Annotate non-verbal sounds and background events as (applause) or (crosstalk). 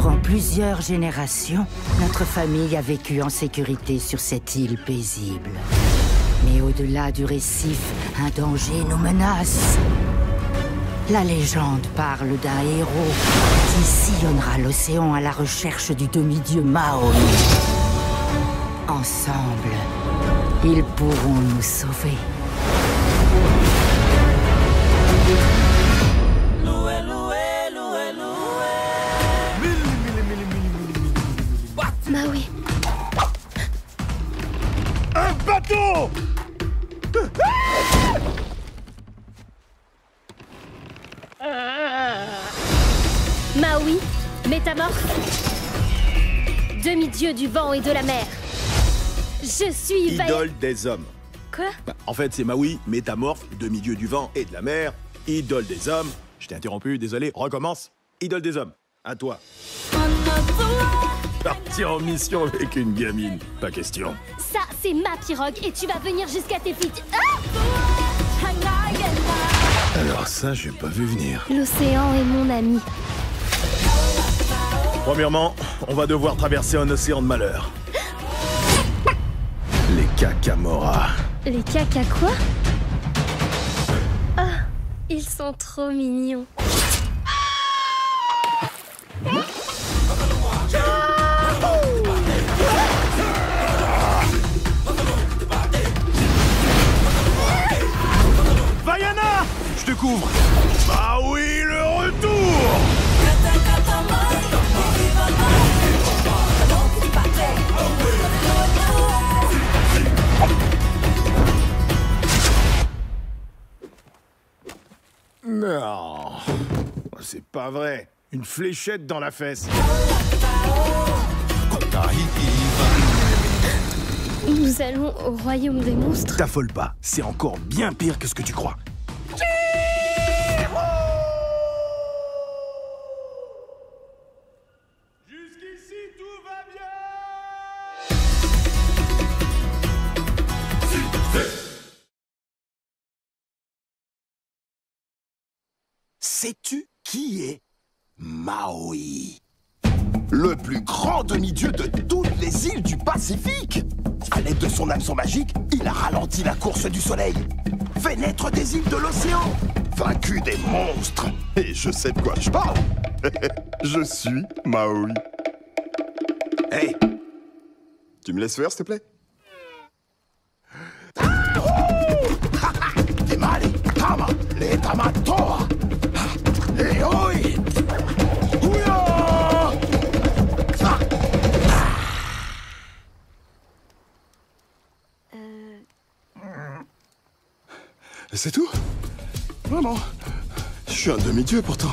Durant plusieurs générations, notre famille a vécu en sécurité sur cette île paisible. Mais au-delà du récif, un danger nous menace. La légende parle d'un héros qui sillonnera l'océan à la recherche du demi-dieu Maui. Ensemble, ils pourront nous sauver. Maui. Un bateau Maui, métamorphe. Demi-dieu du vent et de la mer. Je suis Idole des hommes. Quoi? Bah, en fait, c'est Maui, métamorphe, demi-dieu du vent et de la mer, idole des hommes. Je t'ai interrompu, désolé, recommence. Idole des hommes, à toi. Partir en mission avec une gamine, pas question. Ça, c'est ma pirogue et tu vas venir jusqu'à tes feet. Ah Alors ça, j'ai pas vu venir. L'océan est mon ami. Premièrement, on va devoir traverser un océan de malheur. Les Kakamora. Les caca quoi? Ah, ils sont trop mignons. C'est pas vrai Une fléchette dans la fesse Nous allons au royaume des monstres. T'affole pas, c'est encore bien pire que ce que tu crois. Jusqu'ici, tout va bien Sais-tu qui est Maui? Le plus grand demi-dieu de toutes les îles du Pacifique. À l'aide de son hameçon magique, il a ralenti la course du soleil, fait naître des îles de l'océan, vaincu des monstres. Et je sais de quoi je parle. (laughs) Je suis Maui. Hey Tu me laisses faire, s'il te plaît? Et C'est tout Vraiment Je suis un demi-dieu pourtant.